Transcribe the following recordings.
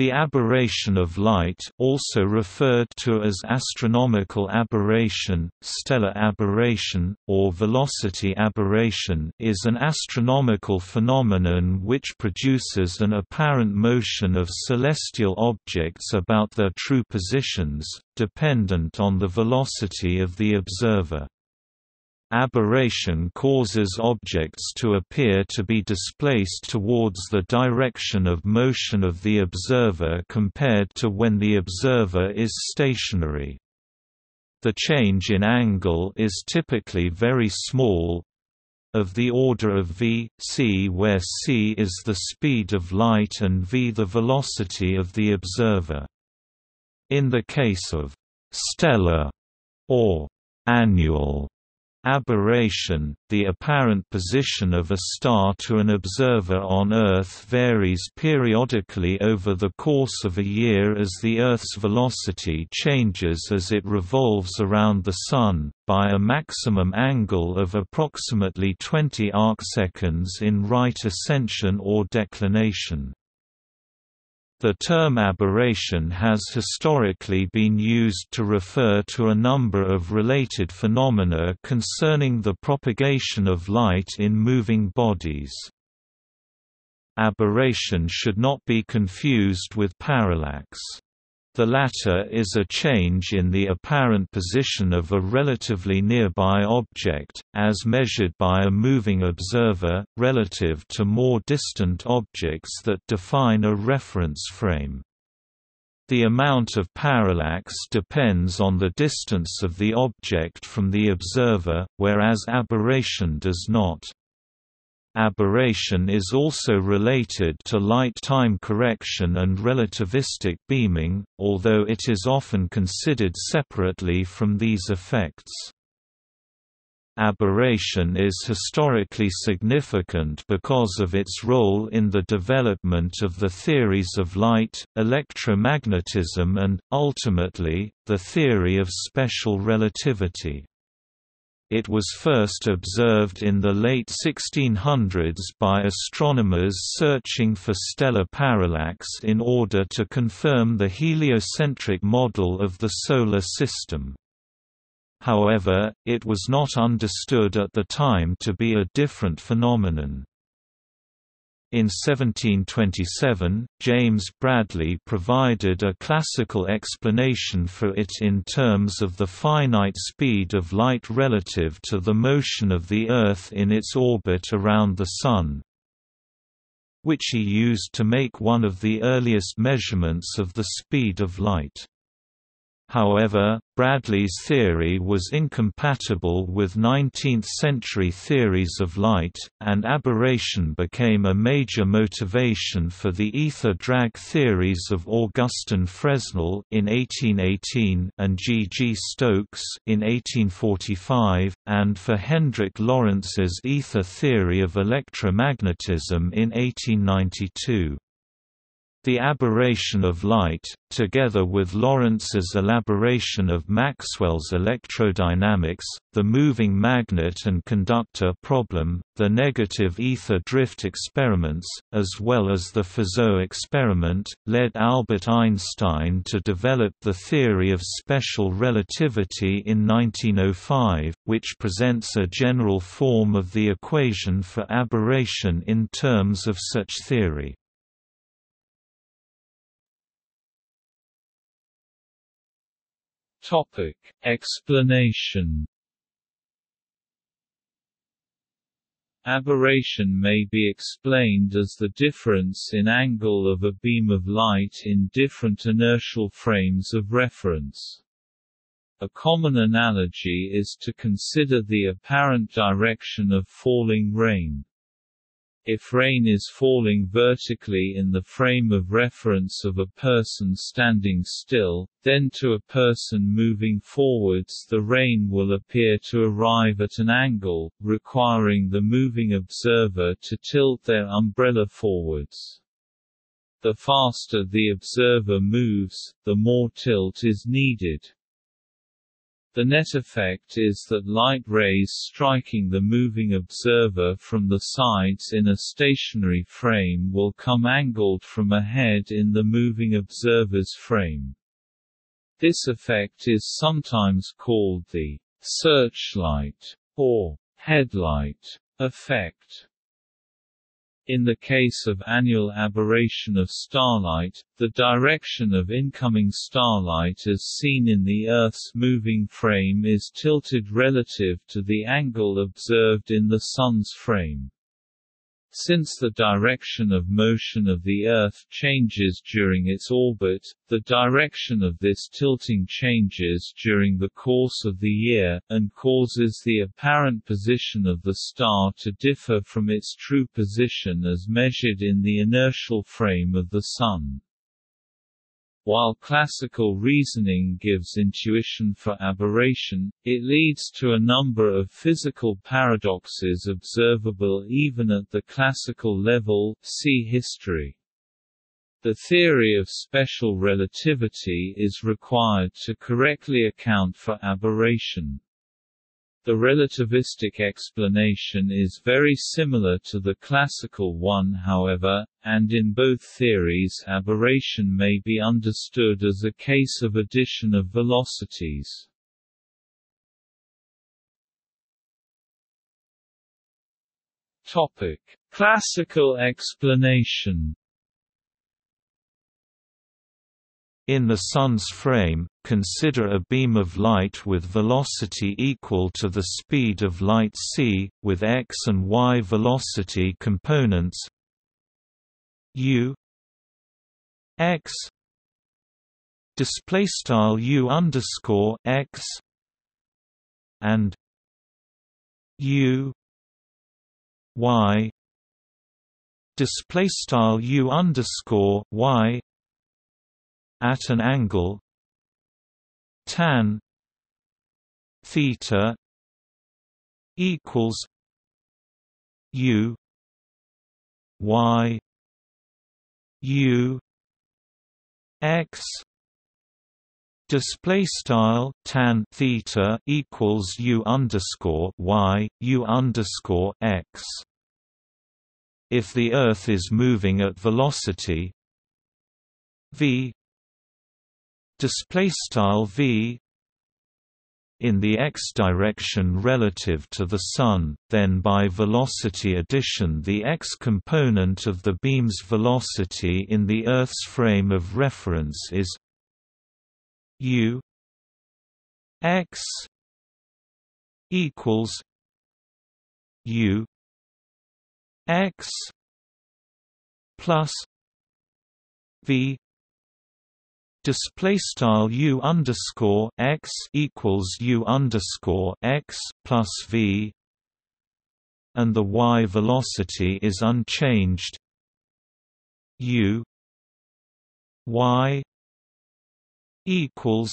The aberration of light also referred to as astronomical aberration, stellar aberration, or velocity aberration is an astronomical phenomenon which produces an apparent motion of celestial objects about their true positions, dependent on the velocity of the observer. Aberration causes objects to appear to be displaced towards the direction of motion of the observer compared to when the observer is stationary. The change in angle is typically very small, of the order of v, c where c is the speed of light and v the velocity of the observer. In the case of «stellar» or «annual» Aberration – The apparent position of a star to an observer on Earth varies periodically over the course of a year as the Earth's velocity changes as it revolves around the Sun, by a maximum angle of approximately 20 arcseconds in right ascension or declination. The term aberration has historically been used to refer to a number of related phenomena concerning the propagation of light in moving bodies. Aberration should not be confused with parallax. The latter is a change in the apparent position of a relatively nearby object, as measured by a moving observer, relative to more distant objects that define a reference frame. The amount of parallax depends on the distance of the object from the observer, whereas aberration does not. Aberration is also related to light time correction and relativistic beaming, although it is often considered separately from these effects. Aberration is historically significant because of its role in the development of the theories of light, electromagnetism and, ultimately, the theory of special relativity. It was first observed in the late 1600s by astronomers searching for stellar parallax in order to confirm the heliocentric model of the Solar System. However, it was not understood at the time to be a different phenomenon. In 1727, James Bradley provided a classical explanation for it in terms of the finite speed of light relative to the motion of the Earth in its orbit around the Sun, which he used to make one of the earliest measurements of the speed of light. However, Bradley's theory was incompatible with 19th-century theories of light, and aberration became a major motivation for the ether drag theories of Augustin Fresnel in 1818 and G. G. Stokes in 1845, and for Hendrik Lorentz's ether theory of electromagnetism in 1892. The aberration of light, together with Lorentz's elaboration of Maxwell's electrodynamics, the moving magnet and conductor problem, the negative ether drift experiments, as well as the Fizeau experiment, led Albert Einstein to develop the theory of special relativity in 1905, which presents a general form of the equation for aberration in terms of such theory. Topic. Explanation Aberration may be explained as the difference in angle of a beam of light in different inertial frames of reference. A common analogy is to consider the apparent direction of falling rain. If rain is falling vertically in the frame of reference of a person standing still, then to a person moving forwards the rain will appear to arrive at an angle, requiring the moving observer to tilt their umbrella forwards. The faster the observer moves, the more tilt is needed. The net effect is that light rays striking the moving observer from the sides in a stationary frame will come angled from ahead in the moving observer's frame. This effect is sometimes called the searchlight or headlight effect. In the case of annual aberration of starlight, the direction of incoming starlight as seen in the Earth's moving frame is tilted relative to the angle observed in the Sun's frame. Since the direction of motion of the Earth changes during its orbit, the direction of this tilting changes during the course of the year, and causes the apparent position of the star to differ from its true position as measured in the inertial frame of the Sun. While classical reasoning gives intuition for aberration, it leads to a number of physical paradoxes observable even at the classical level see history. The theory of special relativity is required to correctly account for aberration. The relativistic explanation is very similar to the classical one however, and in both theories aberration may be understood as a case of addition of velocities. Topic: Classical explanation In the Sun's frame, consider a beam of light with velocity equal to the speed of light c, with x and y velocity components u x display u underscore x and u y display u underscore y at an angle tan theta equals u y u x Display style tan theta equals u underscore y u underscore x. If the Earth is moving at velocity v display style v in the x direction relative to the sun then by velocity addition the x component of the beam's velocity in the earth's frame of reference is u x equals u x plus v display style u underscore x equals u underscore x plus v and the y velocity is unchanged. u y equals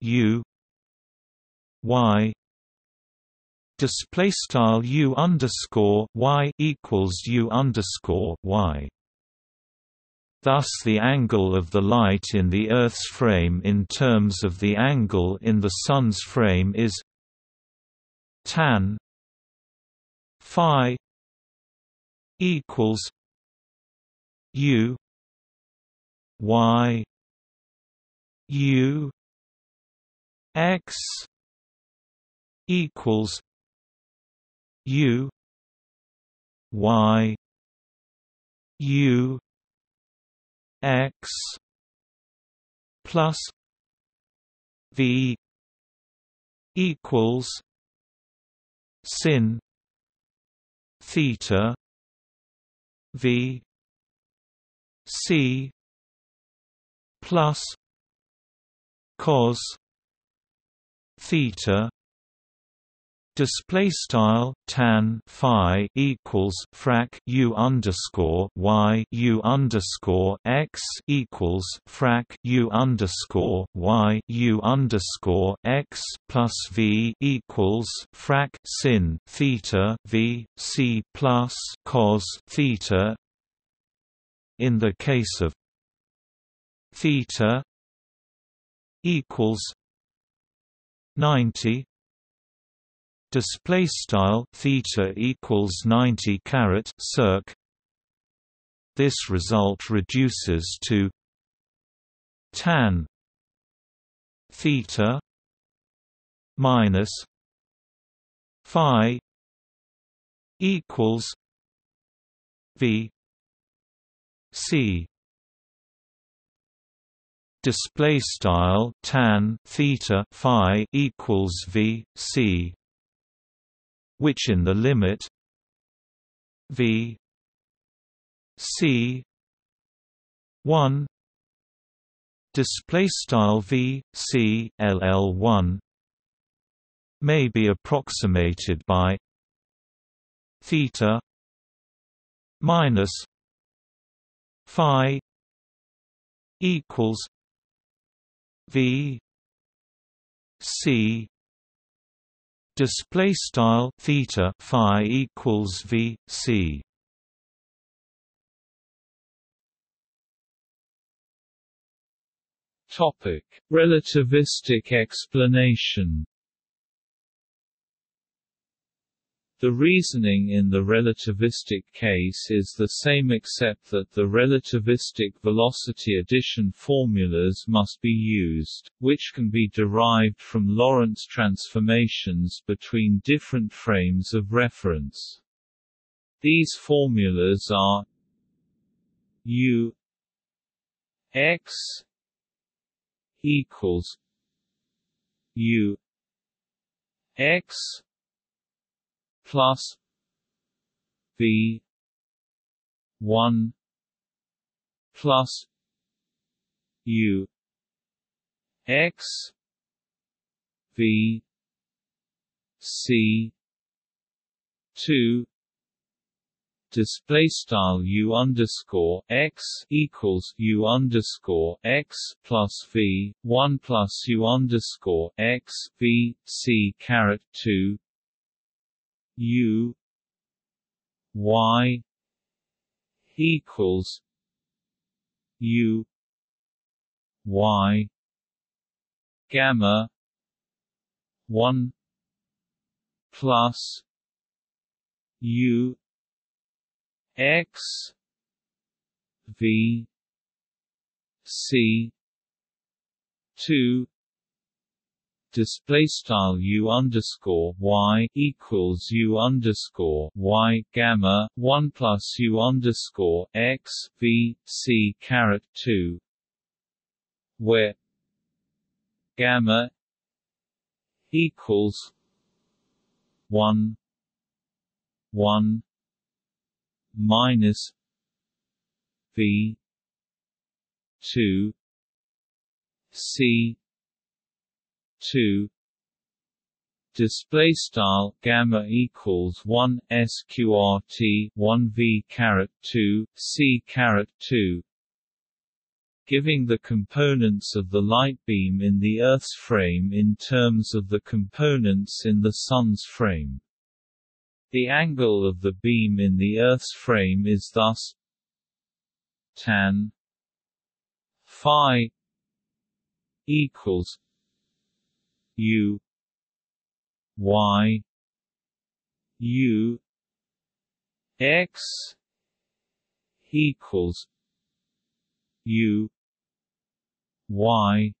u y display style u underscore y equals u underscore y Thus the angle of the light in the Earth's frame in terms of the angle in the Sun's frame is tan phi equals u y u x equals u y u x plus v equals sin theta v c plus cos theta Display style tan phi equals frac u underscore y u underscore x equals frac u underscore y u underscore x plus v equals frac sin theta v c plus cos theta. In the case of theta equals 90 display style theta equals 90 caret circ. This result reduces to tan theta minus phi equals v c. Display style tan theta phi equals v c which in the limit v c 1 display style v c ll 1 may be approximated by theta minus phi equals v c display style theta phi equals v c. Topic. Relativistic explanation The reasoning in the relativistic case is the same except that the relativistic velocity addition formulas must be used, which can be derived from Lorentz transformations between different frames of reference. These formulas are u x equals u x plus V one plus U X V C two display style u underscore x equals u underscore x plus v one plus u underscore x v c caret two U Y equals U Y gamma one plus U X V C two display style u underscore y equals u underscore y gamma one plus u underscore x v c caret two, where gamma equals one one minus v two c 2 display style gamma equals 1 sqrt 1 v caret 2 c caret 2 giving the components of the light beam in the Earth's frame in terms of the components in the Sun's frame. The angle of the beam in the Earth's frame is thus tan phi equals U Y U X equals U Y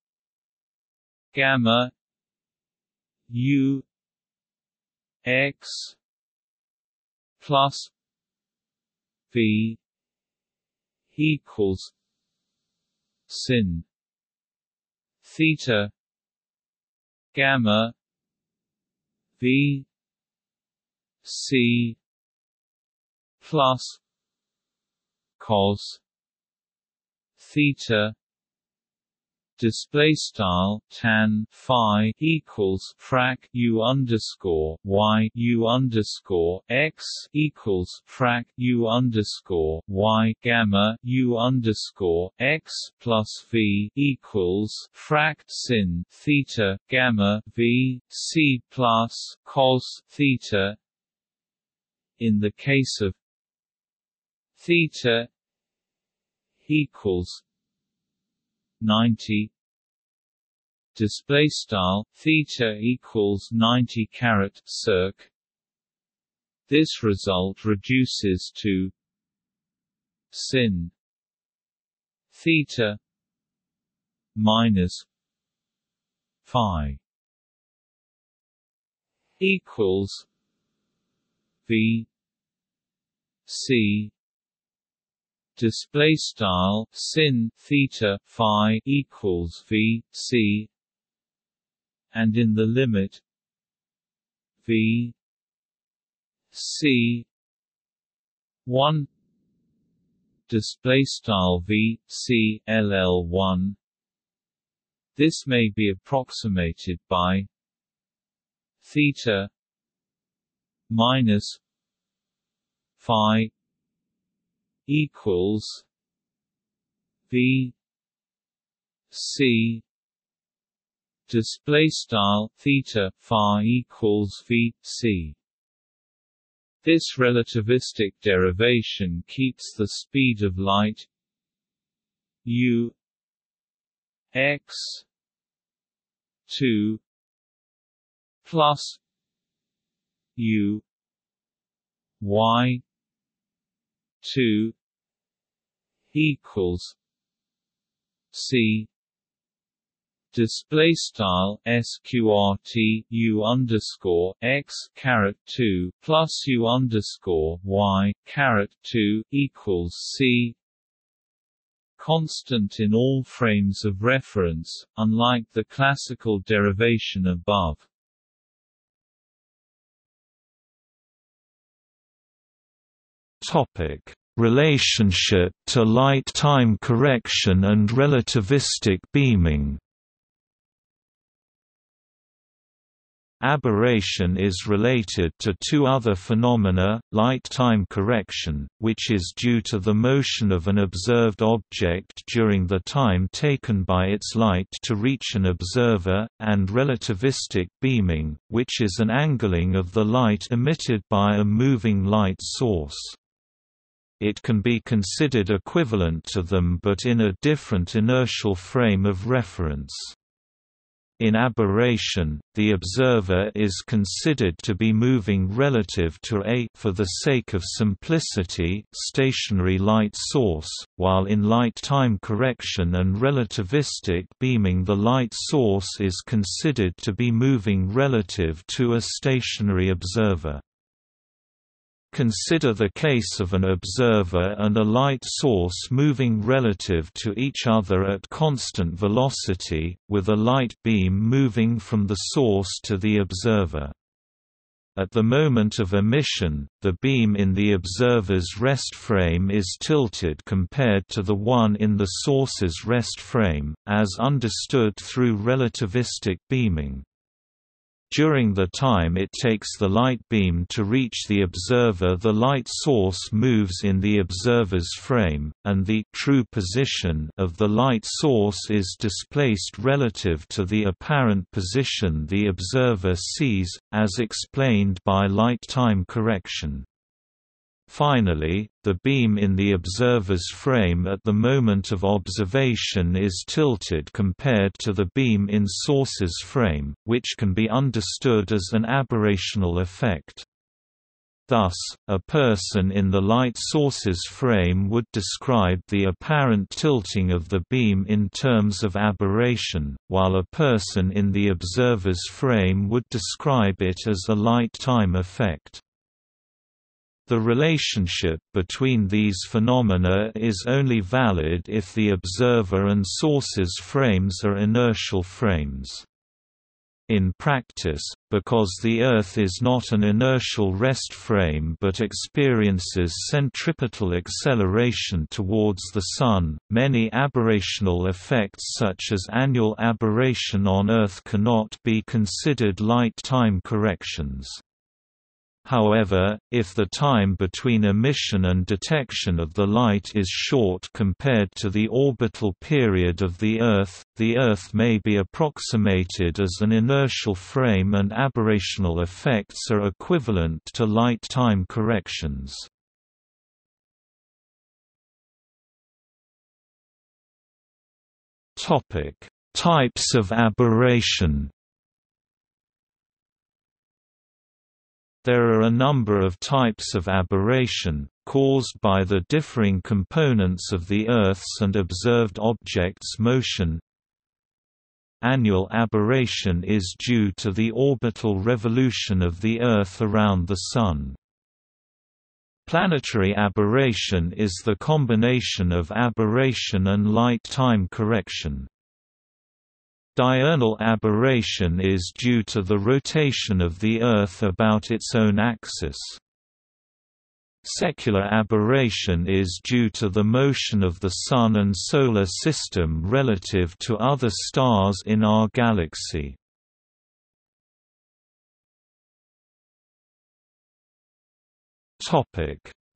gamma U X plus V equals sin theta gamma V C plus cos theta display style tan phi equals frac u underscore y u underscore x equals frac u underscore y gamma u underscore x plus v equals frac sin theta gamma v c plus cos theta. In the case of theta equals 90 display style theta equals 90 caret circ. This result reduces to sin theta minus phi equals v c display style sin theta phi equals v c and in the limit. V c 1 display style v c ll 1 this may be approximated by theta minus phi equals v c display style theta phi equals v c. This relativistic derivation keeps the speed of light u x 2 plus u y 2 equals c display style sqrt u underscore x caret 2 plus u underscore y caret 2 equals c. Constant in all frames of reference unlike the classical derivation above. Topic. Relationship to light time correction and relativistic beaming Aberration is related to two other phenomena, light time correction, which is due to the motion of an observed object during the time taken by its light to reach an observer, and relativistic beaming, which is an angling of the light emitted by a moving light source. It can be considered equivalent to them but in a different inertial frame of reference. In aberration, the observer is considered to be moving relative to a for the sake of simplicity stationary light source, while in light time correction and relativistic beaming the light source is considered to be moving relative to a stationary observer. Consider the case of an observer and a light source moving relative to each other at constant velocity, with a light beam moving from the source to the observer. At the moment of emission, the beam in the observer's rest frame is tilted compared to the one in the source's rest frame, as understood through relativistic beaming. During the time it takes the light beam to reach the observer the light source moves in the observer's frame, and the true position of the light source is displaced relative to the apparent position the observer sees, as explained by light time correction. Finally, the beam in the observer's frame at the moment of observation is tilted compared to the beam in source's frame, which can be understood as an aberrational effect. Thus, a person in the light source's frame would describe the apparent tilting of the beam in terms of aberration, while a person in the observer's frame would describe it as a light time effect. The relationship between these phenomena is only valid if the observer and source's frames are inertial frames. In practice, because the Earth is not an inertial rest frame but experiences centripetal acceleration towards the Sun, many aberrational effects such as annual aberration on Earth cannot be considered light time corrections. However, if the time between emission and detection of the light is short compared to the orbital period of the Earth, the Earth may be approximated as an inertial frame and aberrational effects are equivalent to light time corrections. Types of aberration There are a number of types of aberration, caused by the differing components of the Earth's and observed objects' motion. Annual aberration is due to the orbital revolution of the Earth around the Sun. Planetary aberration is the combination of aberration and light time correction. Diurnal aberration is due to the rotation of the Earth about its own axis. Secular aberration is due to the motion of the Sun and Solar System relative to other stars in our galaxy.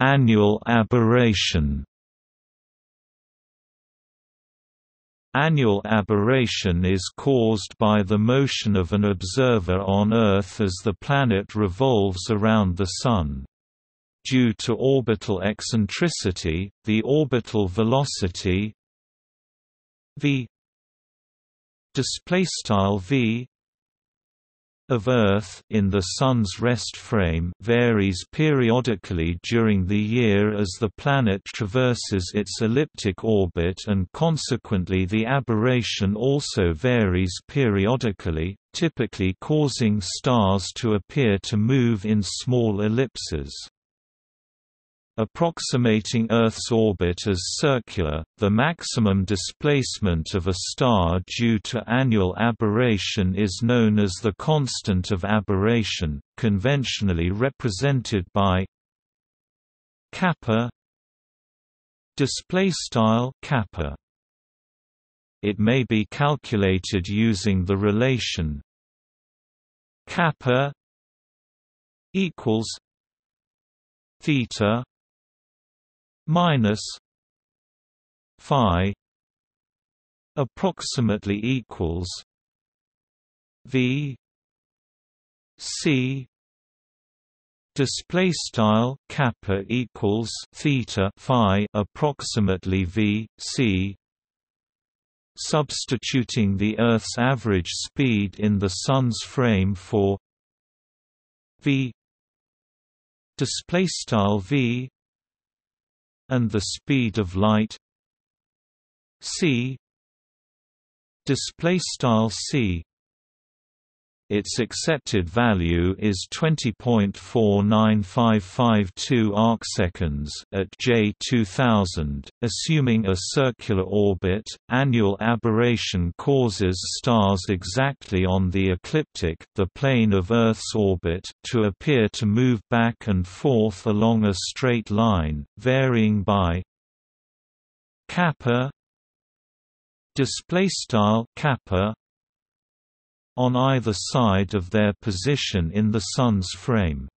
Annual aberration Annual aberration is caused by the motion of an observer on Earth as the planet revolves around the Sun. Due to orbital eccentricity, the orbital velocity v v of Earth in the Sun's rest frame varies periodically during the year as the planet traverses its elliptic orbit and consequently the aberration also varies periodically, typically causing stars to appear to move in small ellipses. Approximating Earth's orbit as circular, the maximum displacement of a star due to annual aberration is known as the constant of aberration, conventionally represented by kappa display style kappa. It may be calculated using the relation kappa equals theta minus phi approximately equals v c display style kappa equals theta phi approximately v c substituting the earth's average speed in the sun's frame for v display style v and the speed of light. C. Display style c its accepted value is 20.49552 arcseconds at J2000. Assuming a circular orbit, annual aberration causes stars exactly on the ecliptic, the plane of Earth's orbit, to appear to move back and forth along a straight line, varying by kappa display style kappa on either side of their position in the Sun's frame.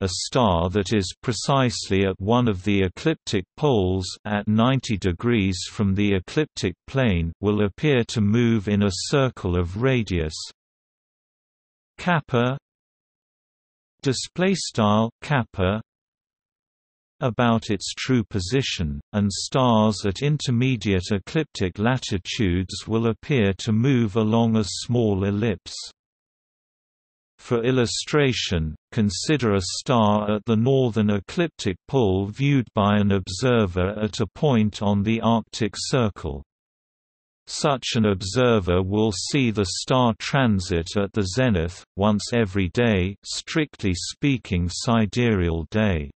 A star that is precisely at one of the ecliptic poles at 90 degrees from the ecliptic plane will appear to move in a circle of radius kappa display style kappa about its true position, and stars at intermediate ecliptic latitudes will appear to move along a small ellipse. For illustration, consider a star at the northern ecliptic pole viewed by an observer at a point on the Arctic Circle. Such an observer will see the star transit at the zenith, once every day strictly speaking sidereal day.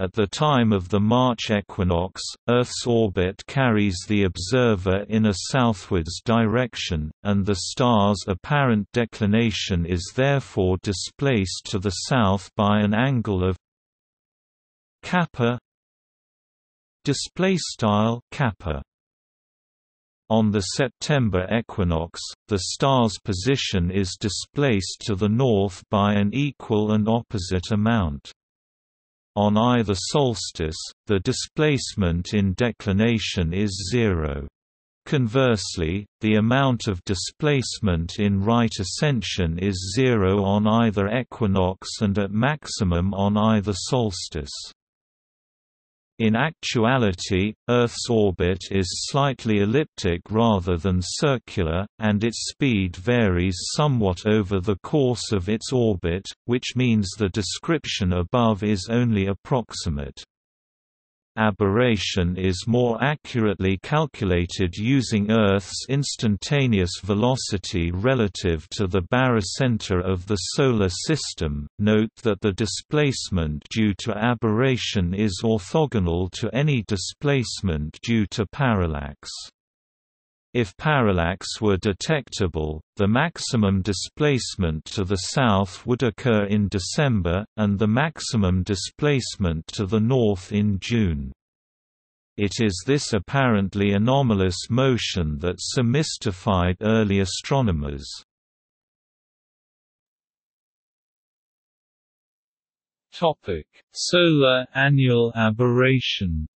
At the time of the March equinox, Earth's orbit carries the observer in a southwards direction, and the star's apparent declination is therefore displaced to the south by an angle of kappa display style kappa on the September equinox, the star's position is displaced to the north by an equal and opposite amount. On either solstice, the displacement in declination is zero. Conversely, the amount of displacement in right ascension is zero on either equinox and at maximum on either solstice. In actuality, Earth's orbit is slightly elliptic rather than circular, and its speed varies somewhat over the course of its orbit, which means the description above is only approximate. Aberration is more accurately calculated using Earth's instantaneous velocity relative to the barycenter of the Solar System. Note that the displacement due to aberration is orthogonal to any displacement due to parallax. If parallax were detectable, the maximum displacement to the south would occur in December, and the maximum displacement to the north in June. It is this apparently anomalous motion that so mystified early astronomers. Solar annual aberration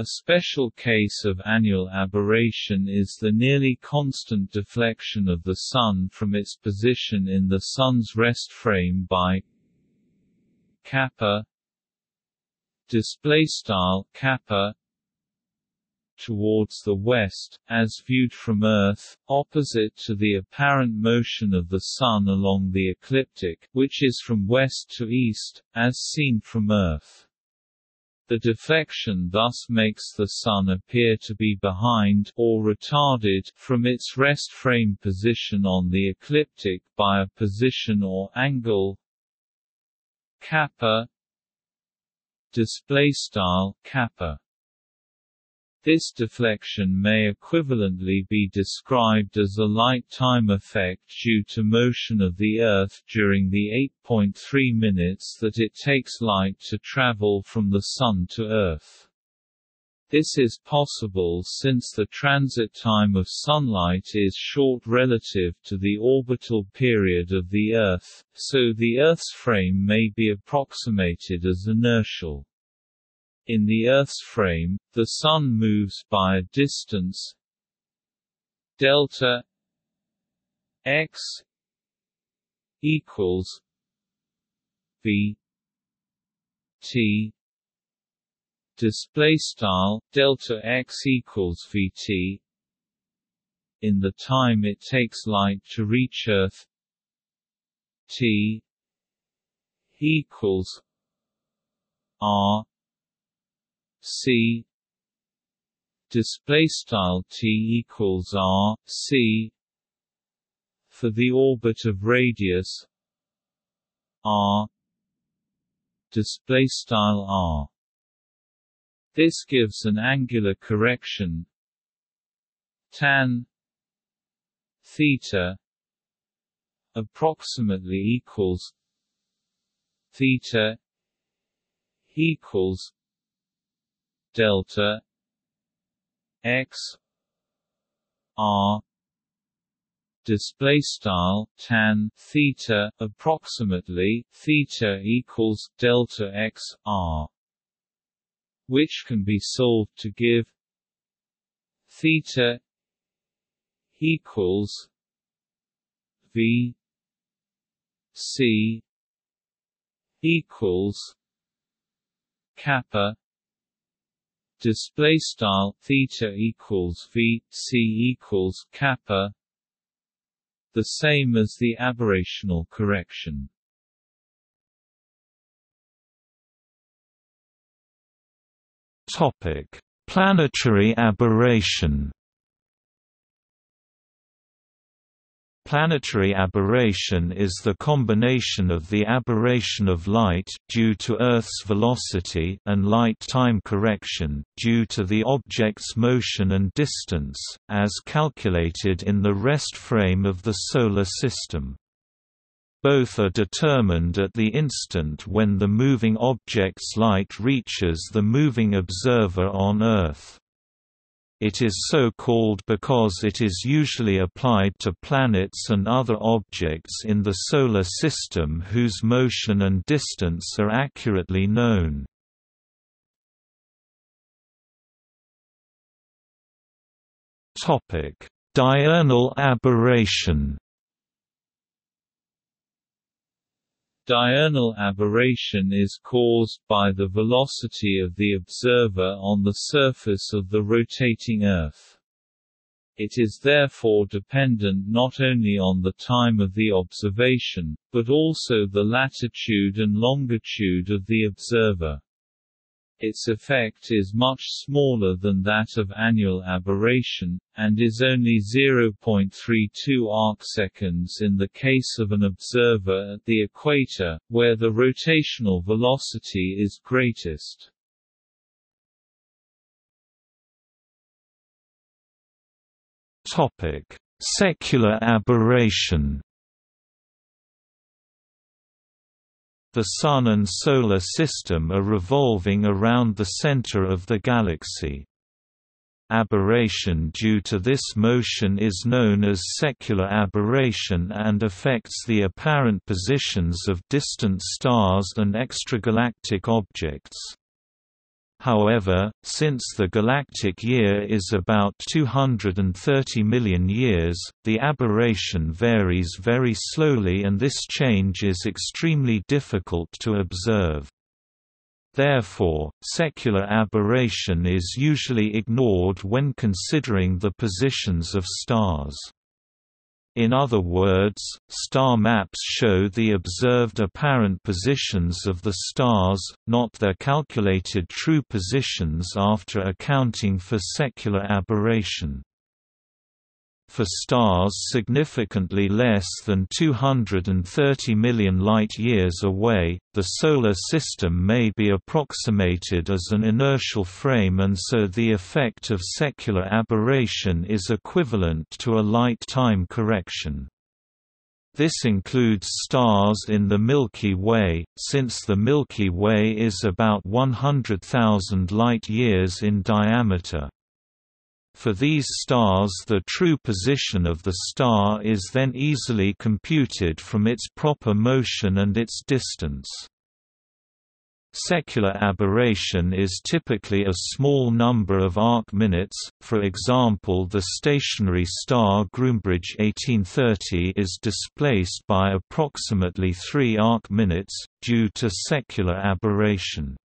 a special case of annual aberration is the nearly constant deflection of the Sun from its position in the Sun's rest frame by kappa display style kappa towards the west, as viewed from Earth, opposite to the apparent motion of the Sun along the ecliptic, which is from west to east, as seen from Earth. The deflection thus makes the Sun appear to be behind or retarded from its rest frame position on the ecliptic by a position or angle kappa display style kappa this deflection may equivalently be described as a light time effect due to motion of the Earth during the 8.3 minutes that it takes light to travel from the Sun to Earth. This is possible since the transit time of sunlight is short relative to the orbital period of the Earth, so the Earth's frame may be approximated as inertial. In the Earth's frame, the Sun moves by a distance. Delta x equals v t. Display style delta x equals vt in the time it takes light to reach earth t equals r C. Display style t equals r c. For the orbit of radius r. Display style r. This gives an angular correction. Tan theta approximately equals theta equals delta x r display style tan theta approximately theta equals delta x r which can be solved to give theta equals v c equals kappa display style theta equals v c equals kappa the same as the aberrational correction. Topic planetary aberration Planetary aberration is the combination of the aberration of light due to Earth's velocity and light time correction due to the object's motion and distance, as calculated in the rest frame of the Solar System. Both are determined at the instant when the moving object's light reaches the moving observer on Earth. It is so called because it is usually applied to planets and other objects in the Solar System whose motion and distance are accurately known. Diurnal aberration Diurnal aberration is caused by the velocity of the observer on the surface of the rotating Earth. It is therefore dependent not only on the time of the observation, but also the latitude and longitude of the observer. Its effect is much smaller than that of annual aberration, and is only 0.32 arcseconds in the case of an observer at the equator, where the rotational velocity is greatest. Topic: Secular aberration The Sun and Solar System are revolving around the center of the galaxy. Aberration due to this motion is known as secular aberration and affects the apparent positions of distant stars and extragalactic objects. However, since the galactic year is about 230 million years, the aberration varies very slowly and this change is extremely difficult to observe. Therefore, secular aberration is usually ignored when considering the positions of stars. In other words, star maps show the observed apparent positions of the stars, not their calculated true positions after accounting for secular aberration. For stars significantly less than 230 million light-years away, the Solar System may be approximated as an inertial frame and so the effect of secular aberration is equivalent to a light time correction. This includes stars in the Milky Way, since the Milky Way is about 100,000 light-years in diameter. For these stars the true position of the star is then easily computed from its proper motion and its distance. Secular aberration is typically a small number of arc minutes, for example the stationary star Groombridge 1830 is displaced by approximately 3 arc minutes, due to secular aberration.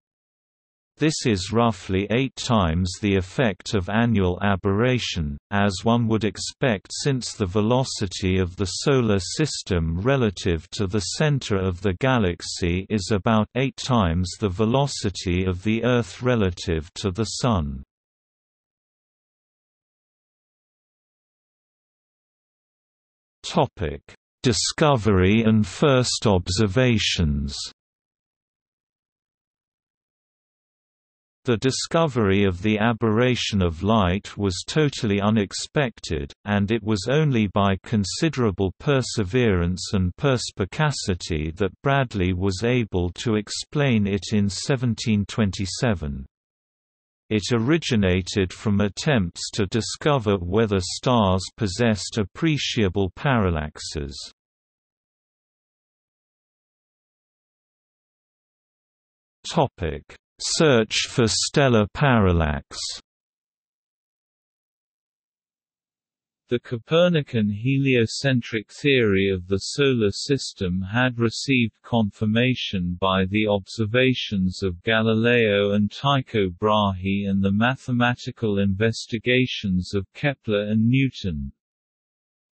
This is roughly eight times the effect of annual aberration, as one would expect since the velocity of the Solar System relative to the center of the galaxy is about eight times the velocity of the Earth relative to the Sun. Discovery and first observations The discovery of the aberration of light was totally unexpected, and it was only by considerable perseverance and perspicacity that Bradley was able to explain it in 1727. It originated from attempts to discover whether stars possessed appreciable parallaxes. Topic Search for stellar parallax The Copernican heliocentric theory of the Solar System had received confirmation by the observations of Galileo and Tycho Brahe and the mathematical investigations of Kepler and Newton.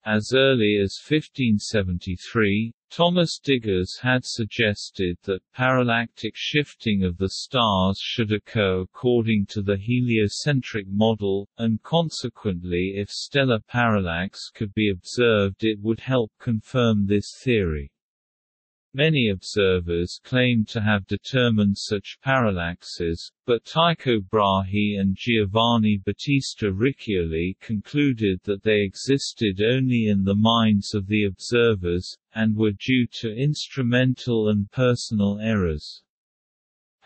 As early as 1573, Thomas Digges had suggested that parallactic shifting of the stars should occur according to the heliocentric model, and consequently if stellar parallax could be observed it would help confirm this theory. Many observers claim to have determined such parallaxes, but Tycho Brahe and Giovanni Battista Riccioli concluded that they existed only in the minds of the observers, and were due to instrumental and personal errors.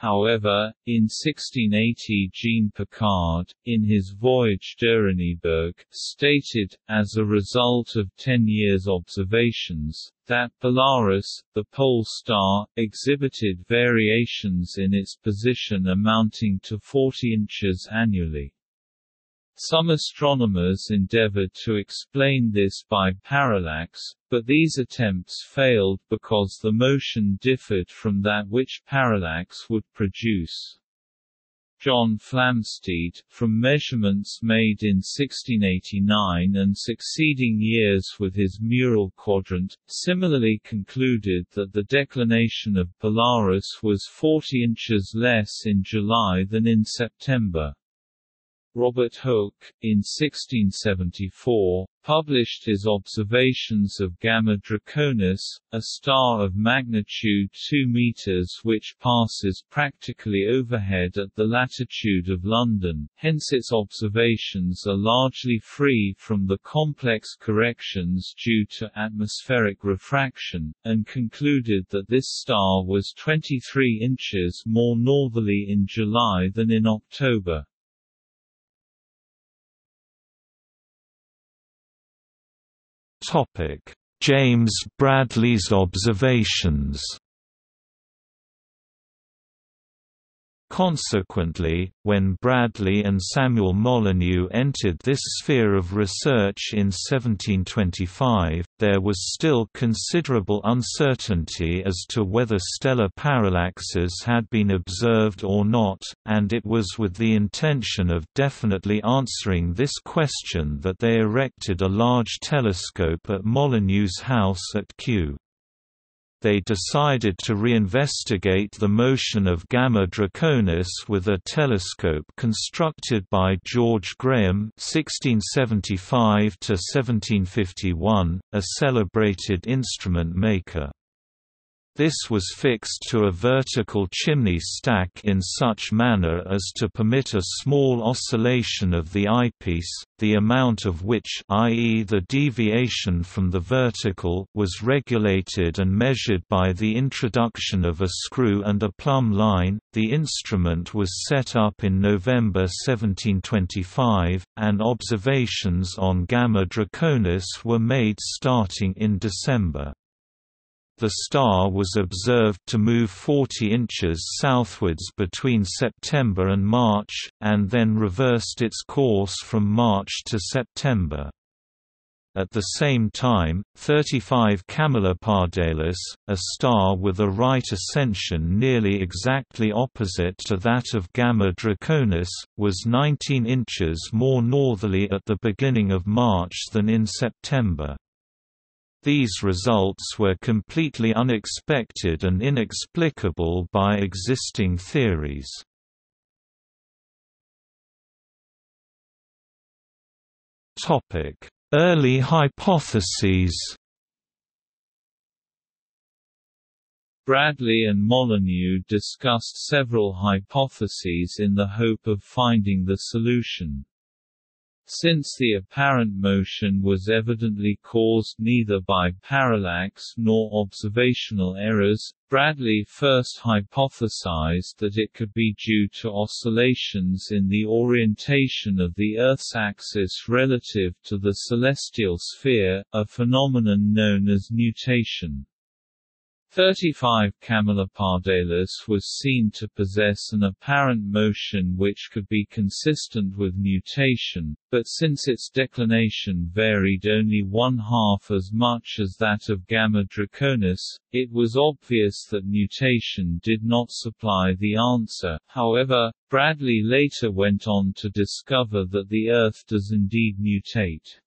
However, in 1680 Jean Picard, in his Voyage d'Uraniborg, stated, as a result of ten years' observations, that Polaris, the pole star, exhibited variations in its position amounting to 40 inches annually. Some astronomers endeavored to explain this by parallax, but these attempts failed because the motion differed from that which parallax would produce. John Flamsteed, from measurements made in 1689 and succeeding years with his mural quadrant, similarly concluded that the declination of Polaris was 40 inches less in July than in September. Robert Hooke, in 1674, published his observations of Gamma Draconis, a star of magnitude 2 meters which passes practically overhead at the latitude of London, hence its observations are largely free from the complex corrections due to atmospheric refraction, and concluded that this star was 23 inches more northerly in July than in October. James Bradley's observations Consequently, when Bradley and Samuel Molyneux entered this sphere of research in 1725, there was still considerable uncertainty as to whether stellar parallaxes had been observed or not, and it was with the intention of definitely answering this question that they erected a large telescope at Molyneux's house at Kew they decided to reinvestigate the motion of Gamma Draconis with a telescope constructed by George Graham (1675–1751), a celebrated instrument maker. This was fixed to a vertical chimney stack in such manner as to permit a small oscillation of the eyepiece, the amount of which i.e. the deviation from the vertical was regulated and measured by the introduction of a screw and a plumb line. The instrument was set up in November 1725, and observations on Gamma Draconis were made starting in December. The star was observed to move 40 inches southwards between September and March, and then reversed its course from March to September. At the same time, 35 Camelopardalis, a star with a right ascension nearly exactly opposite to that of Gamma Draconis, was 19 inches more northerly at the beginning of March than in September. These results were completely unexpected and inexplicable by existing theories. Early hypotheses Bradley and Molyneux discussed several hypotheses in the hope of finding the solution. Since the apparent motion was evidently caused neither by parallax nor observational errors, Bradley first hypothesized that it could be due to oscillations in the orientation of the Earth's axis relative to the celestial sphere, a phenomenon known as nutation. 35 Camelopardalis was seen to possess an apparent motion which could be consistent with nutation, but since its declination varied only one-half as much as that of Gamma Draconis, it was obvious that nutation did not supply the answer. However, Bradley later went on to discover that the Earth does indeed nutate.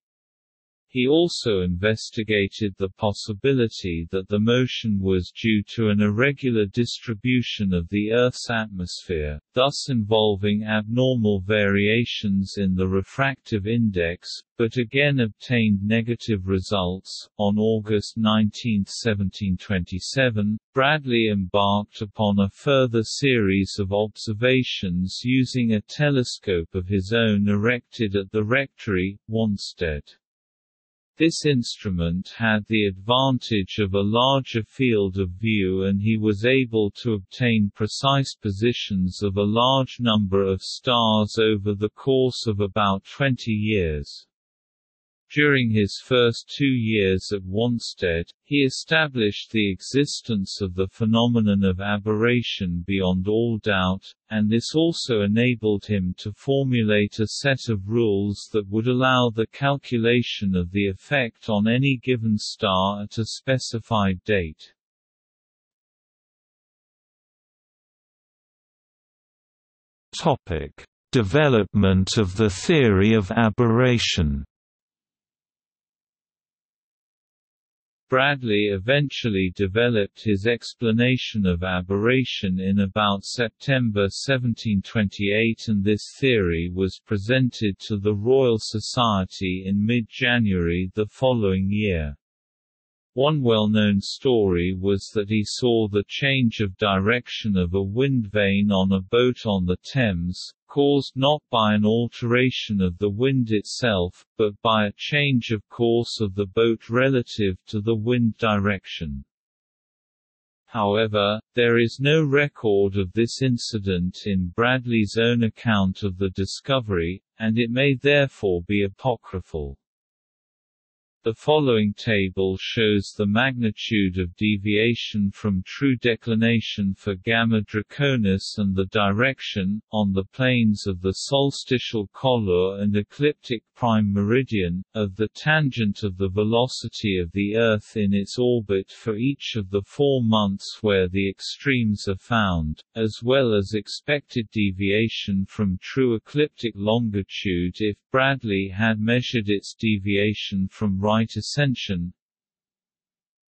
He also investigated the possibility that the motion was due to an irregular distribution of the Earth's atmosphere, thus involving abnormal variations in the refractive index, but again obtained negative results. On August 19, 1727, Bradley embarked upon a further series of observations using a telescope of his own erected at the rectory, Wanstead. This instrument had the advantage of a larger field of view and he was able to obtain precise positions of a large number of stars over the course of about 20 years. During his first two years at Wanstead, he established the existence of the phenomenon of aberration beyond all doubt, and this also enabled him to formulate a set of rules that would allow the calculation of the effect on any given star at a specified date. Topic: Development of the theory of aberration. Bradley eventually developed his explanation of aberration in about September 1728 and this theory was presented to the Royal Society in mid-January the following year. One well-known story was that he saw the change of direction of a wind vane on a boat on the Thames, caused not by an alteration of the wind itself, but by a change of course of the boat relative to the wind direction. However, there is no record of this incident in Bradley's own account of the discovery, and it may therefore be apocryphal. The following table shows the magnitude of deviation from true declination for Gamma Draconis and the direction, on the planes of the solstitial colure and ecliptic prime meridian, of the tangent of the velocity of the Earth in its orbit for each of the four months where the extremes are found, as well as expected deviation from true ecliptic longitude if Bradley had measured its deviation from right ascension.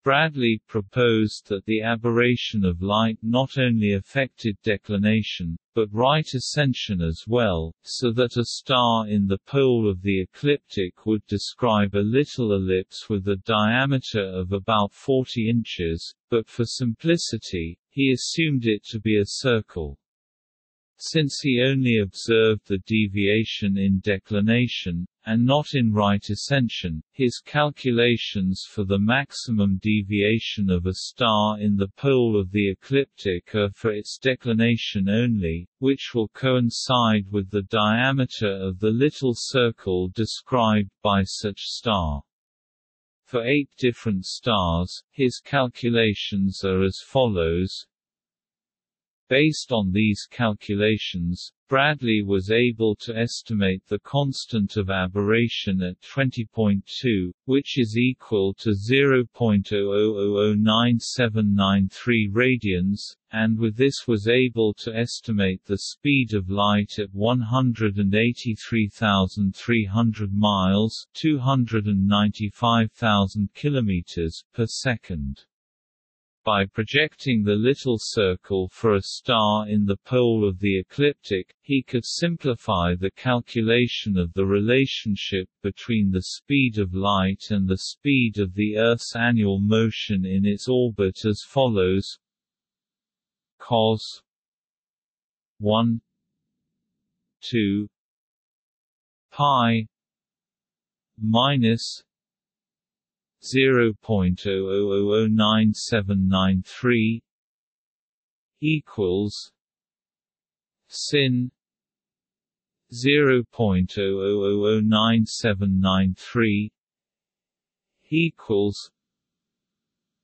Bradley proposed that the aberration of light not only affected declination, but right ascension as well, so that a star in the pole of the ecliptic would describe a little ellipse with a diameter of about 40 inches, but for simplicity, he assumed it to be a circle. Since he only observed the deviation in declination, and not in right ascension, his calculations for the maximum deviation of a star in the pole of the ecliptic are for its declination only, which will coincide with the diameter of the little circle described by such star. For eight different stars, his calculations are as follows Based on these calculations, Bradley was able to estimate the constant of aberration at 20.2, which is equal to 0.00009793 radians, and with this was able to estimate the speed of light at 183,300 miles, 295,000 kilometers per second. By projecting the little circle for a star in the pole of the ecliptic, he could simplify the calculation of the relationship between the speed of light and the speed of the Earth's annual motion in its orbit as follows. Cos 1 2 pi minus 0.00009793 equals sin 0.00009793 equals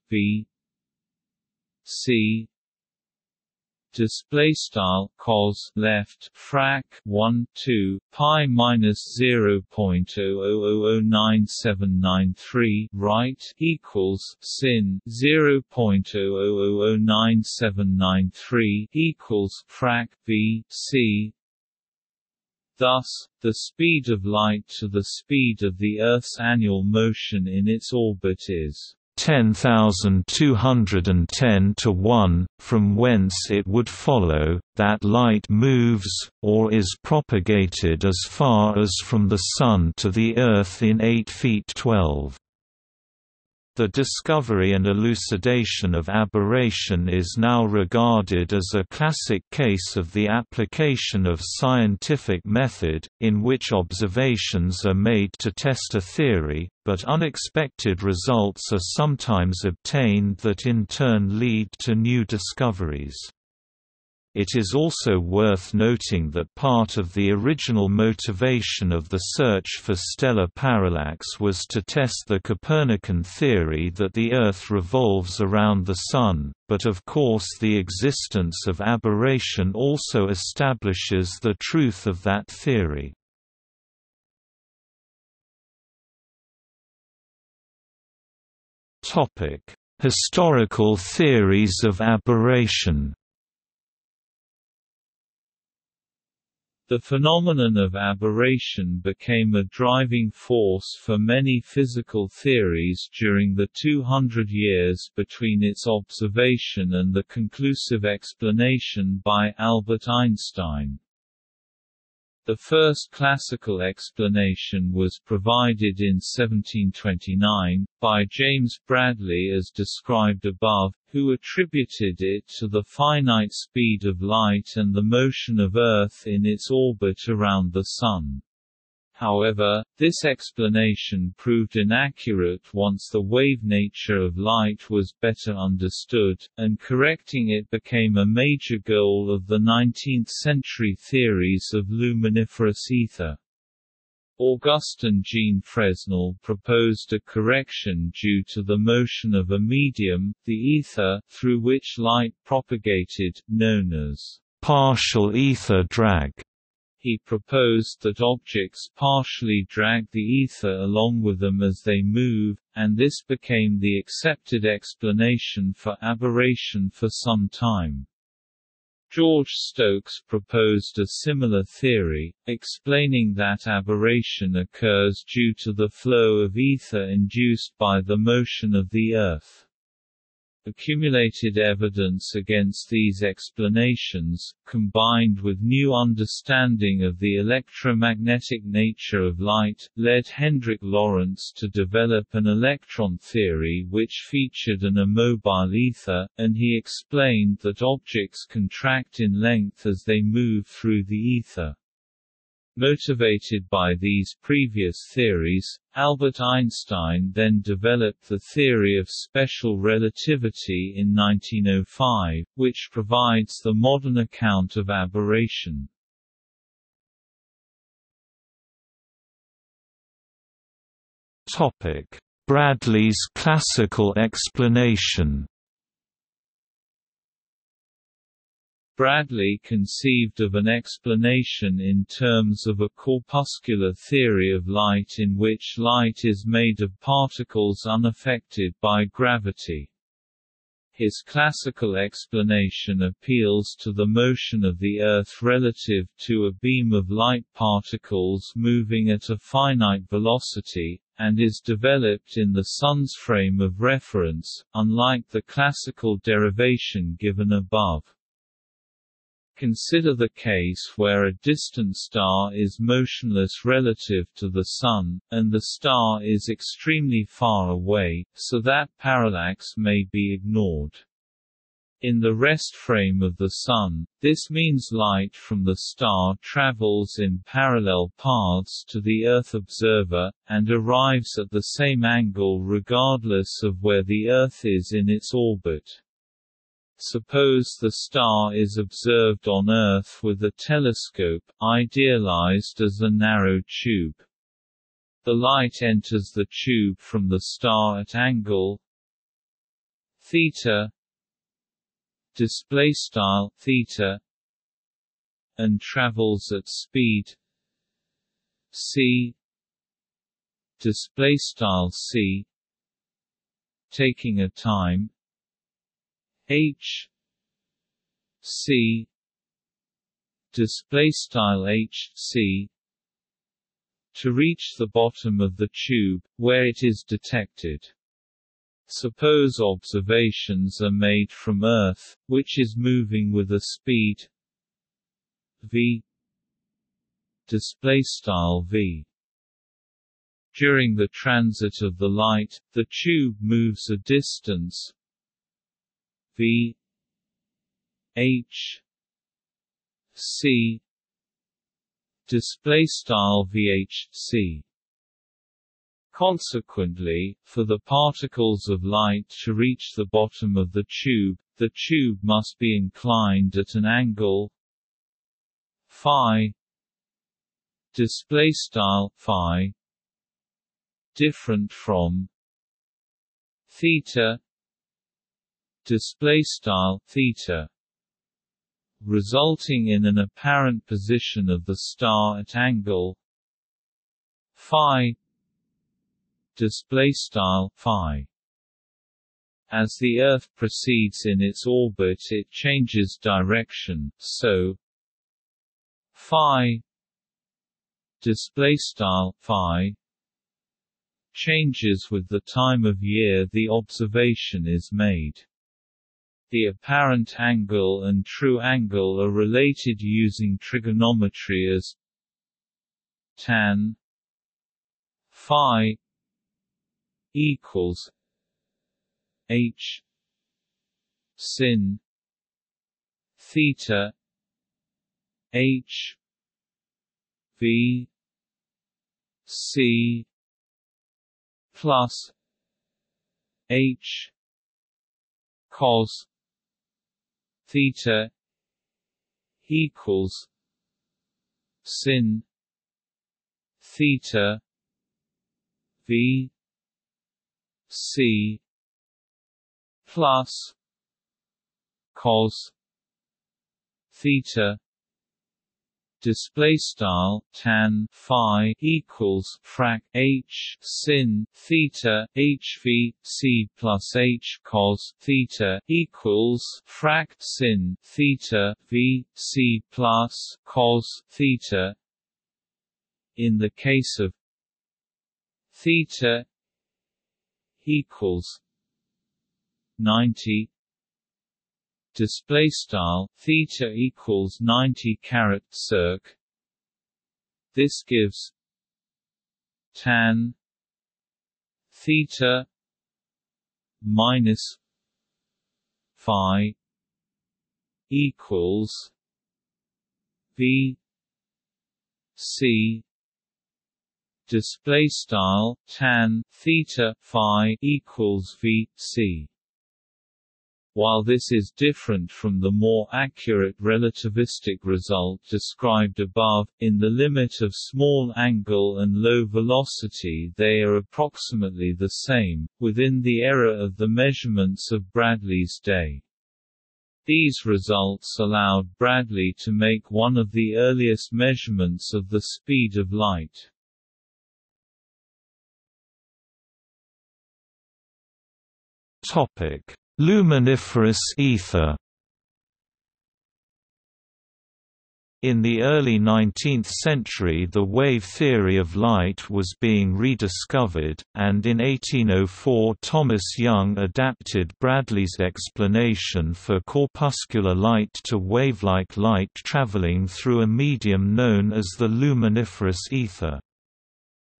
b c display style cos left frac 1 2 pi minus 0.00097993 right equals sin 0.00097993 equals frac b c. Thus, the speed of light to the speed of the Earth's annual motion in its orbit is 10,210 to 1, from whence it would follow, that light moves, or is propagated as far as from the Sun to the Earth in 8 feet 12. The discovery and elucidation of aberration is now regarded as a classic case of the application of scientific method, in which observations are made to test a theory, but unexpected results are sometimes obtained that in turn lead to new discoveries. It is also worth noting that part of the original motivation of the search for stellar parallax was to test the Copernican theory that the Earth revolves around the Sun, but of course the existence of aberration also establishes the truth of that theory. Historical theories of aberration The phenomenon of aberration became a driving force for many physical theories during the 200 years between its observation and the conclusive explanation by Albert Einstein. The first classical explanation was provided in 1729, by James Bradley as described above, who attributed it to the finite speed of light and the motion of Earth in its orbit around the Sun. However, this explanation proved inaccurate once the wave nature of light was better understood, and correcting it became a major goal of the 19th-century theories of luminiferous ether. Augustin Jean Fresnel proposed a correction due to the motion of a medium, the ether, through which light propagated, known as partial ether drag. He proposed that objects partially drag the ether along with them as they move, and this became the accepted explanation for aberration for some time. George Stokes proposed a similar theory, explaining that aberration occurs due to the flow of ether induced by the motion of the Earth. Accumulated evidence against these explanations, combined with new understanding of the electromagnetic nature of light, led Hendrik Lorentz to develop an electron theory which featured an immobile ether, and he explained that objects contract in length as they move through the ether. Motivated by these previous theories, Albert Einstein then developed the theory of special relativity in 1905, which provides the modern account of aberration. Bradley's classical explanation Bradley conceived of an explanation in terms of a corpuscular theory of light in which light is made of particles unaffected by gravity. His classical explanation appeals to the motion of the Earth relative to a beam of light particles moving at a finite velocity, and is developed in the Sun's frame of reference, unlike the classical derivation given above. Consider the case where a distant star is motionless relative to the Sun, and the star is extremely far away, so that parallax may be ignored. In the rest frame of the Sun, this means light from the star travels in parallel paths to the Earth observer, and arrives at the same angle regardless of where the Earth is in its orbit. Suppose the star is observed on Earth with a telescope, idealized as a narrow tube. The light enters the tube from the star at angle theta display style theta and travels at speed c display style c taking a time H C display style H C to reach the bottom of the tube, where it is detected. Suppose observations are made from Earth, which is moving with a speed v display style v. During the transit of the light, the tube moves a distance V H C display style VHC Consequently, for the particles of light to reach the bottom of the tube, the tube must be inclined at an angle phi display style phi different from theta display style theta resulting in an apparent position of the star at angle phi display style phi. As the earth proceeds in its orbit it changes direction so phi display style phi changes with the time of year the observation is made the apparent angle and true angle are related using trigonometry as tan phi equals h sin theta h v c plus h cos theta equals sin theta v c plus cos theta display style tan phi equals frac h sin theta h v c plus h cos theta equals frac sin theta v c plus cos theta. In the case of theta equals 90 display style theta equals 90 caret circ. This gives tan theta minus phi equals v c. Display style tan theta phi equals v c while this is different from the more accurate relativistic result described above, in the limit of small angle and low velocity they are approximately the same, within the error of the measurements of Bradley's day. These results allowed Bradley to make one of the earliest measurements of the speed of light. Topic Luminiferous ether In the early 19th century the wave theory of light was being rediscovered, and in 1804 Thomas Young adapted Bradley's explanation for corpuscular light to wave-like light traveling through a medium known as the luminiferous ether.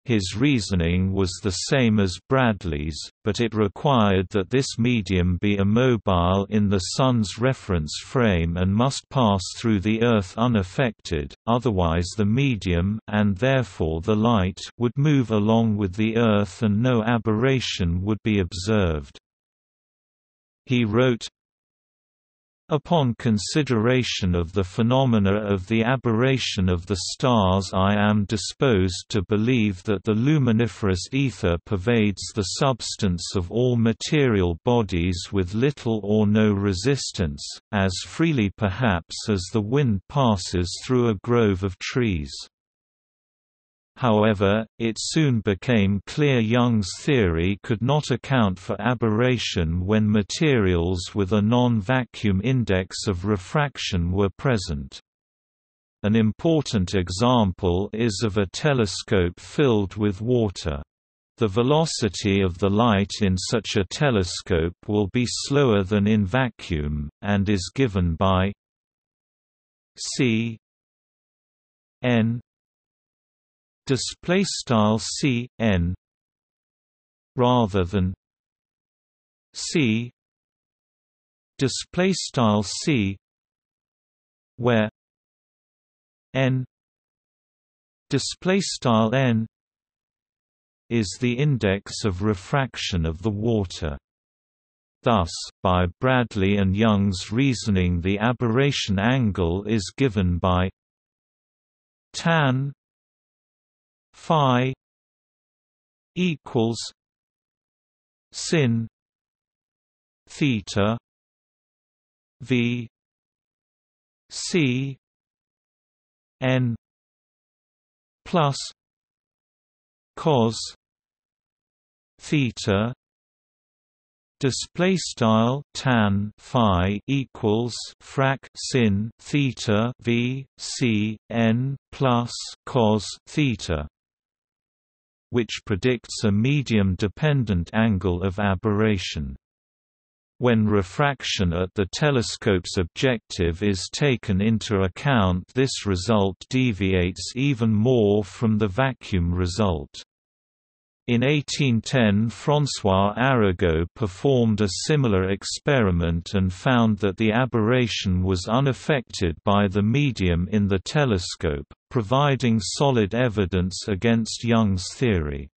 His reasoning was the same as Bradley's, but it required that this medium be immobile in the Sun's reference frame and must pass through the Earth unaffected, otherwise the medium and therefore the light would move along with the Earth and no aberration would be observed. He wrote, Upon consideration of the phenomena of the aberration of the stars I am disposed to believe that the luminiferous ether pervades the substance of all material bodies with little or no resistance, as freely perhaps as the wind passes through a grove of trees. However, it soon became clear Young's theory could not account for aberration when materials with a non-vacuum index of refraction were present. An important example is of a telescope filled with water. The velocity of the light in such a telescope will be slower than in vacuum, and is given by c n display style c n rather than c display style c where n display style n is the index of refraction of the water. Thus, by Bradley and Young's reasoning the aberration angle is given by tan phi equals sin theta v c n plus cos theta display style tan phi equals frac sin theta v c n plus cos theta which predicts a medium dependent angle of aberration when refraction at the telescope's objective is taken into account this result deviates even more from the vacuum result. In 1810 François Arago performed a similar experiment and found that the aberration was unaffected by the medium in the telescope, providing solid evidence against Young's theory.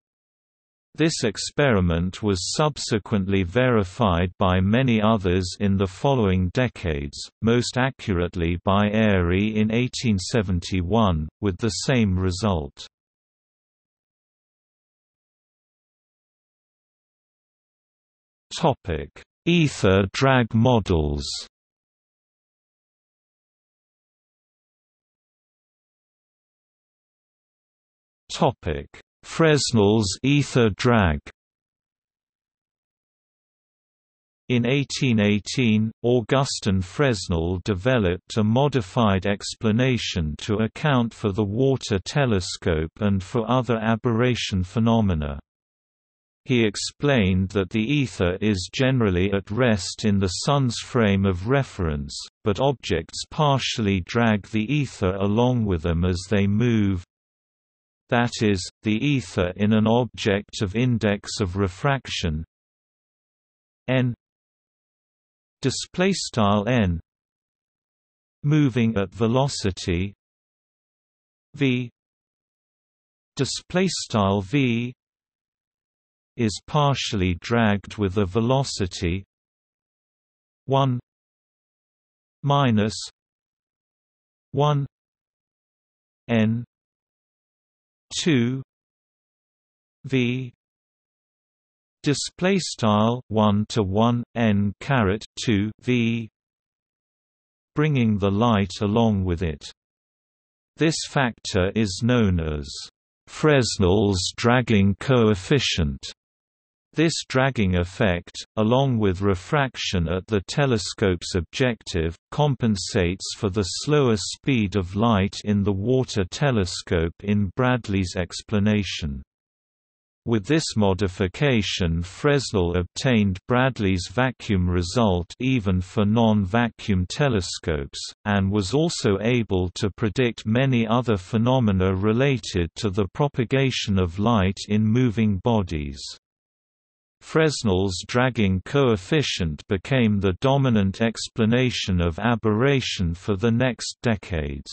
This experiment was subsequently verified by many others in the following decades, most accurately by Airy in 1871, with the same result. Topic: Ether drag models. Topic: Fresnel's ether drag. In 1818, Augustin Fresnel developed a modified explanation to account for the water telescope and for other aberration phenomena. He explained that the ether is generally at rest in the Sun's frame of reference, but objects partially drag the ether along with them as they move. That is, the ether in an object of index of refraction. N. N. Moving at velocity. V. V is partially dragged with a velocity 1 minus 1 n 2 v display style 1 to 1 n caret 2 v bringing the light along with it. This factor is known as Fresnel's dragging coefficient this dragging effect, along with refraction at the telescope's objective, compensates for the slower speed of light in the water telescope in Bradley's explanation. With this modification Fresnel obtained Bradley's vacuum result even for non-vacuum telescopes, and was also able to predict many other phenomena related to the propagation of light in moving bodies. Fresnel's dragging coefficient became the dominant explanation of aberration for the next decades.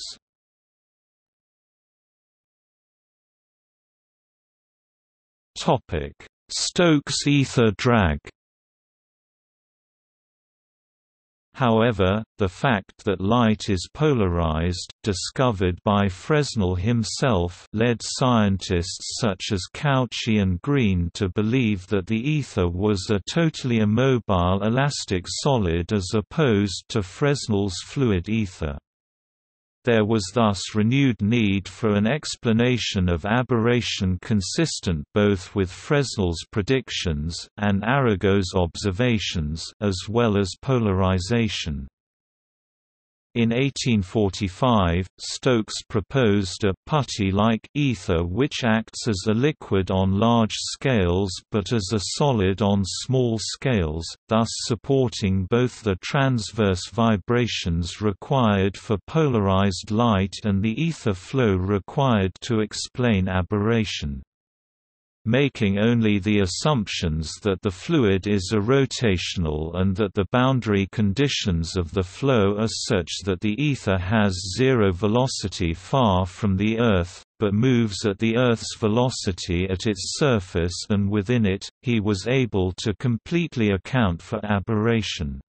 Stokes ether drag However, the fact that light is polarized, discovered by Fresnel himself, led scientists such as Cauchy and Green to believe that the ether was a totally immobile elastic solid as opposed to Fresnel's fluid ether. There was thus renewed need for an explanation of aberration consistent both with Fresnel's predictions, and Arago's observations as well as polarization. In 1845, Stokes proposed a putty-like ether which acts as a liquid on large scales but as a solid on small scales, thus supporting both the transverse vibrations required for polarized light and the ether flow required to explain aberration. Making only the assumptions that the fluid is irrotational and that the boundary conditions of the flow are such that the ether has zero velocity far from the Earth, but moves at the Earth's velocity at its surface and within it, he was able to completely account for aberration.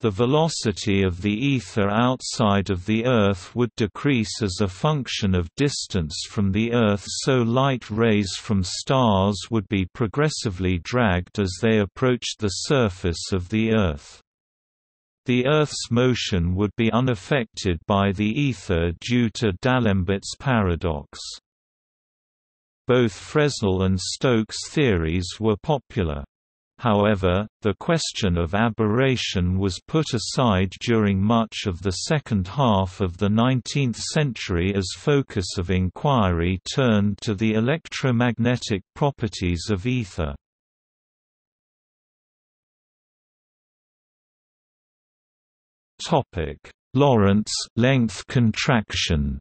The velocity of the ether outside of the Earth would decrease as a function of distance from the Earth so light rays from stars would be progressively dragged as they approached the surface of the Earth. The Earth's motion would be unaffected by the ether due to D'Alembert's paradox. Both Fresnel and Stokes theories were popular. However, the question of aberration was put aside during much of the second half of the 19th century as focus of inquiry turned to the electromagnetic properties of ether. Lorentz length contraction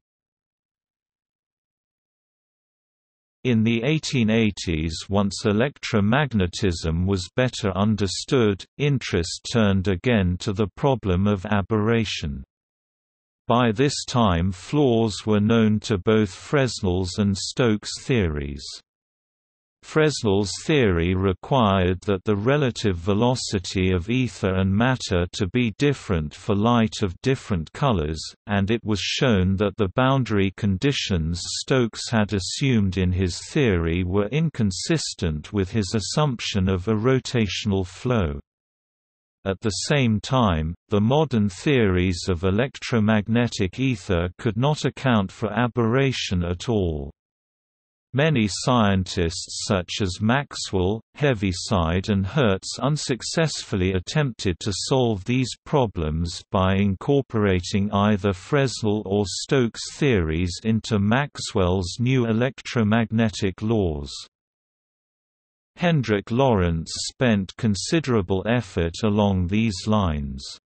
In the 1880s once electromagnetism was better understood, interest turned again to the problem of aberration. By this time flaws were known to both Fresnel's and Stokes theories. Fresnel's theory required that the relative velocity of ether and matter to be different for light of different colors, and it was shown that the boundary conditions Stokes had assumed in his theory were inconsistent with his assumption of a rotational flow. At the same time, the modern theories of electromagnetic ether could not account for aberration at all. Many scientists such as Maxwell, Heaviside and Hertz unsuccessfully attempted to solve these problems by incorporating either Fresnel or Stokes theories into Maxwell's new electromagnetic laws. Hendrik Lorentz spent considerable effort along these lines.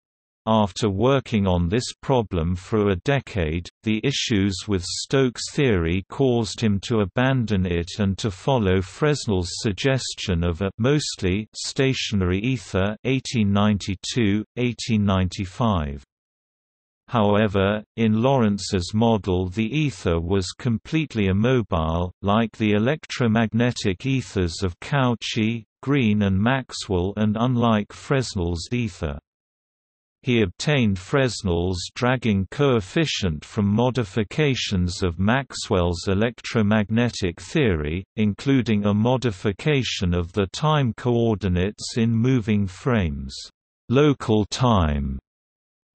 After working on this problem for a decade, the issues with Stokes' theory caused him to abandon it and to follow Fresnel's suggestion of a mostly stationary ether 1892-1895. However, in Lorentz's model the ether was completely immobile, like the electromagnetic ethers of Cauchy, Green and Maxwell and unlike Fresnel's ether. He obtained Fresnel's dragging coefficient from modifications of Maxwell's electromagnetic theory, including a modification of the time coordinates in moving frames. Local time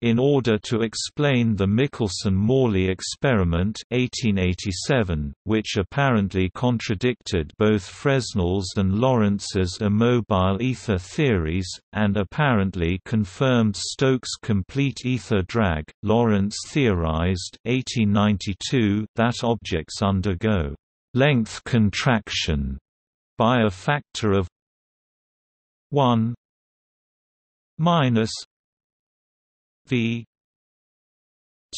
in order to explain the Michelson–Morley experiment 1887, which apparently contradicted both Fresnel's and Lorentz's immobile ether theories, and apparently confirmed Stokes' complete ether drag, Lorentz theorized 1892 that objects undergo length contraction by a factor of 1 minus V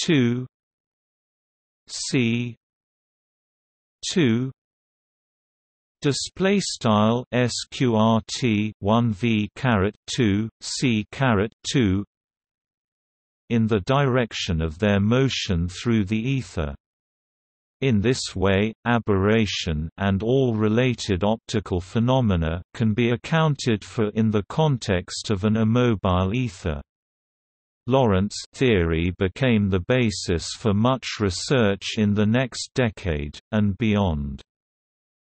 two C two display style sqrt 1 v caret 2 c caret 2 in the direction of their motion through the ether in this way, aberration and all related optical phenomena can be accounted for in the context of an immobile ether. Lorentz theory became the basis for much research in the next decade, and beyond.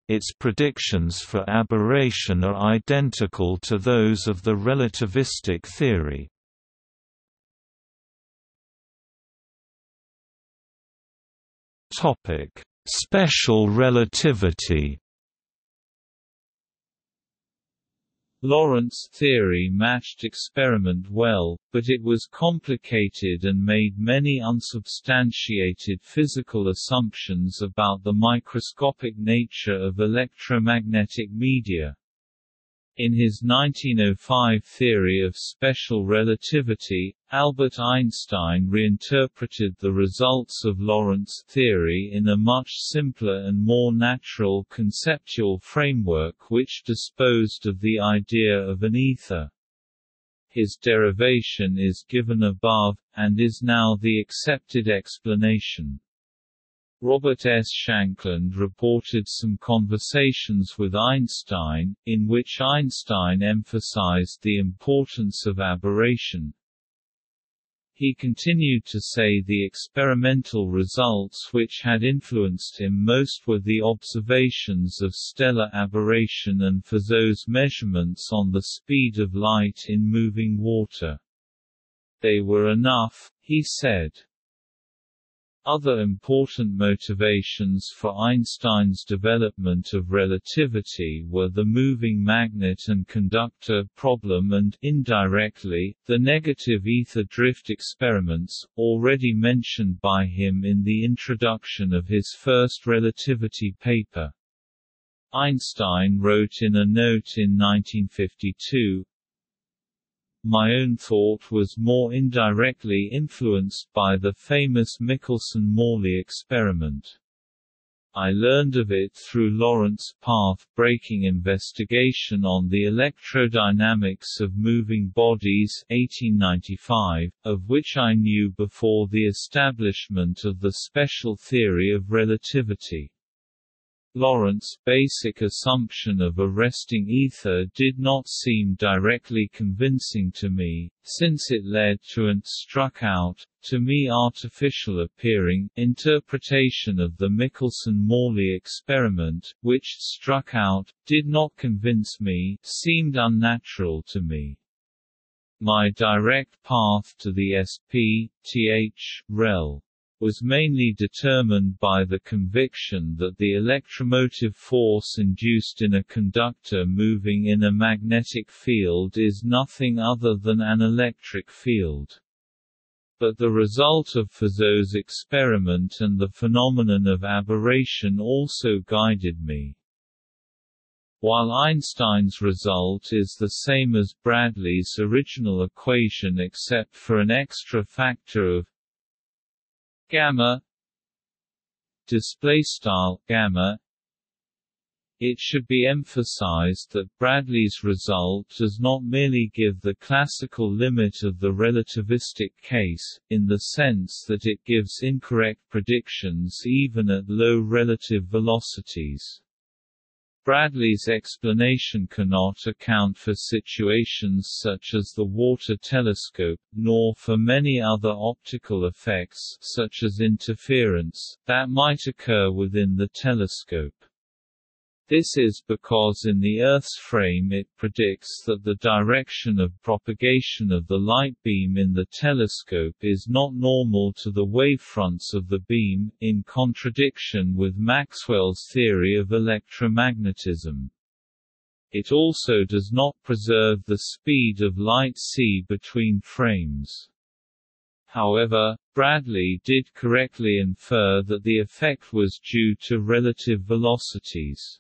Its predictions for aberration are identical to those of the relativistic theory. Special relativity Lorentz theory matched experiment well, but it was complicated and made many unsubstantiated physical assumptions about the microscopic nature of electromagnetic media. In his 1905 theory of special relativity, Albert Einstein reinterpreted the results of Lorentz theory in a much simpler and more natural conceptual framework which disposed of the idea of an ether. His derivation is given above, and is now the accepted explanation. Robert S. Shankland reported some conversations with Einstein, in which Einstein emphasized the importance of aberration. He continued to say the experimental results which had influenced him most were the observations of stellar aberration and Fizeau's measurements on the speed of light in moving water. They were enough, he said. Other important motivations for Einstein's development of relativity were the moving magnet and conductor problem and, indirectly, the negative ether drift experiments, already mentioned by him in the introduction of his first relativity paper. Einstein wrote in a note in 1952, my own thought was more indirectly influenced by the famous Michelson–Morley experiment. I learned of it through Lorentz path-breaking investigation on the electrodynamics of moving bodies 1895, of which I knew before the establishment of the special theory of relativity. Lorentz' basic assumption of a resting ether did not seem directly convincing to me, since it led to an struck out, to me artificial appearing, interpretation of the Michelson–Morley experiment, which struck out, did not convince me, seemed unnatural to me. My direct path to the SP, th, rel was mainly determined by the conviction that the electromotive force induced in a conductor moving in a magnetic field is nothing other than an electric field. But the result of Fizeau's experiment and the phenomenon of aberration also guided me. While Einstein's result is the same as Bradley's original equation except for an extra factor of gamma display style gamma it should be emphasized that Bradley's result does not merely give the classical limit of the relativistic case, in the sense that it gives incorrect predictions even at low relative velocities. Bradley's explanation cannot account for situations such as the water telescope, nor for many other optical effects such as interference, that might occur within the telescope. This is because in the Earth's frame it predicts that the direction of propagation of the light beam in the telescope is not normal to the wavefronts of the beam, in contradiction with Maxwell's theory of electromagnetism. It also does not preserve the speed of light c between frames. However, Bradley did correctly infer that the effect was due to relative velocities.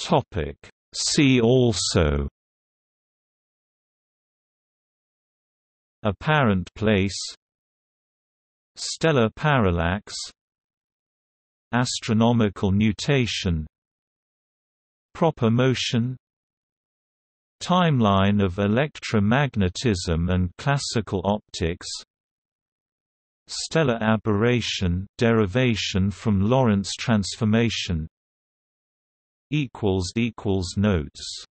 Topic. See also Apparent place Stellar parallax Astronomical nutation Proper motion Timeline of electromagnetism and classical optics Stellar aberration derivation from Lorentz transformation equals equals notes